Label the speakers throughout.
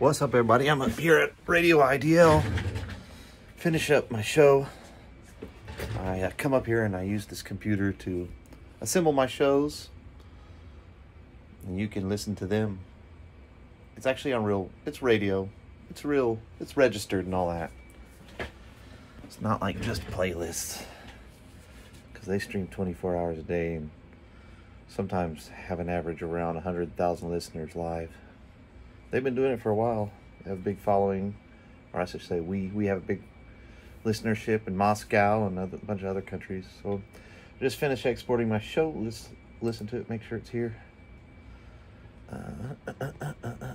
Speaker 1: What's up, everybody? I'm up here at Radio IDL. Finish up my show. I uh, come up here and I use this computer to assemble my shows. And you can listen to them. It's actually on real, it's radio. It's real, it's registered and all that. It's not like just playlists. Because they stream 24 hours a day and sometimes have an average around 100,000 listeners live. They've been doing it for a while. They have a big following, or I should say, we we have a big listenership in Moscow and other, a bunch of other countries. So, I just finished exporting my show. Let's listen to it. Make sure it's here. Uh, uh, uh,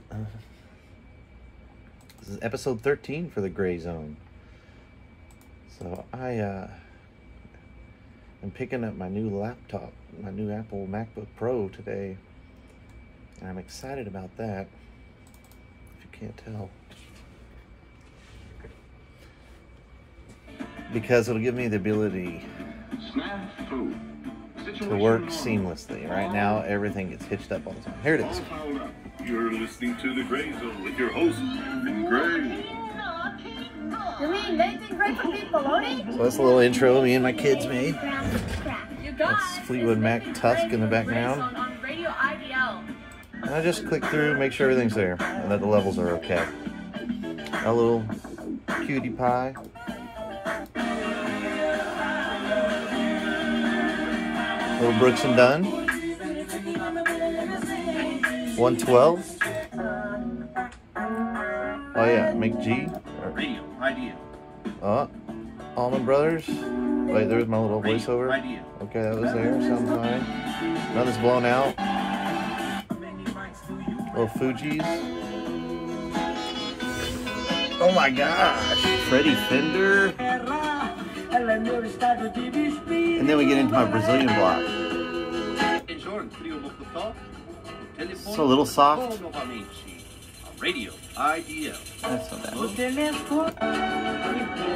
Speaker 1: this is episode 13 for the Gray Zone. So I uh, am picking up my new laptop, my new Apple MacBook Pro today, and I'm excited about that can't tell. Because it'll give me the ability to work seamlessly. Right now, everything gets hitched up all the time. Here it is.
Speaker 2: You're listening to The Gray Zone with your host, Nathan Gray.
Speaker 3: You mean Nathan Gray from Beef Bologna?
Speaker 1: So that's a little intro me and my kids made. That's Fleetwood Mac Tusk in the background.
Speaker 3: On Radio IDL.
Speaker 1: And I just click through, make sure everything's there, and that the levels are okay. A little cutie pie. Little Brooks and Dunn. 112. Oh yeah, McG.
Speaker 2: Radio IDL.
Speaker 1: Oh, Allman Brothers. Wait, there's my little voiceover. Okay, that was there. Sounds fine. Nothing's blown out. Little Fugees. Oh my gosh. Freddie Fender. And then we get into my Brazilian block. It's a little soft.
Speaker 2: Radio IDL.
Speaker 1: That's not bad.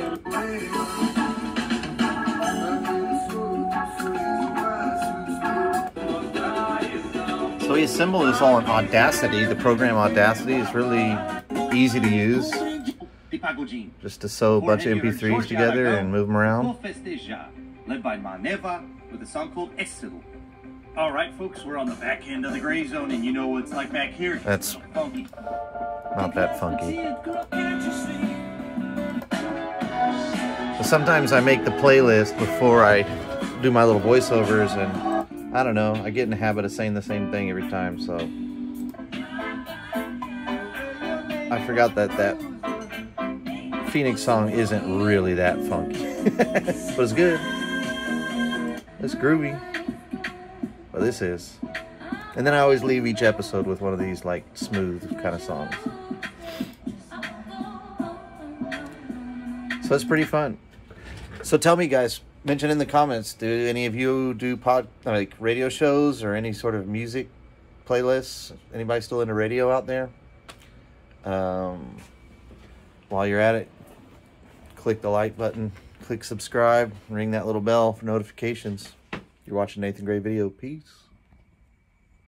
Speaker 1: So we assemble this all in Audacity. The program Audacity is really easy to use. Just to sew a bunch of MP3s together and move them around.
Speaker 2: Led by Maneva with a song called Estilo. All right, folks, we're on the back end of the gray zone, and you know what it's like back here.
Speaker 1: That's-
Speaker 2: funky.
Speaker 1: Not that funky. So sometimes I make the playlist before I do my little voiceovers and I don't know, I get in the habit of saying the same thing every time, so I forgot that that Phoenix song isn't really that funky. but it's good. It's groovy. But this is. And then I always leave each episode with one of these like smooth kind of songs. So it's pretty fun. So tell me, guys, mention in the comments. Do any of you do pod like radio shows or any sort of music playlists? Anybody still into radio out there? Um, while you're at it, click the like button, click subscribe, ring that little bell for notifications. You're watching Nathan Gray Video. Peace.